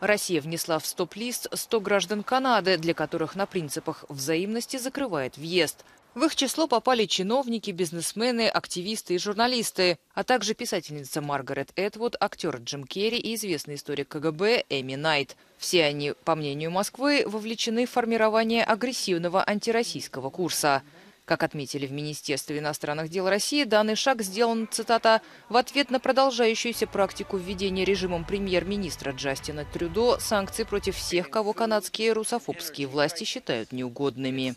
Россия внесла в стоп-лист 100 граждан Канады, для которых на принципах взаимности закрывает въезд. В их число попали чиновники, бизнесмены, активисты и журналисты, а также писательница Маргарет Эдвуд, актер Джим Керри и известный историк КГБ Эми Найт. Все они, по мнению Москвы, вовлечены в формирование агрессивного антироссийского курса. Как отметили в Министерстве иностранных дел России, данный шаг сделан, цитата, «в ответ на продолжающуюся практику введения режимом премьер-министра Джастина Трюдо санкций против всех, кого канадские русофобские власти считают неугодными».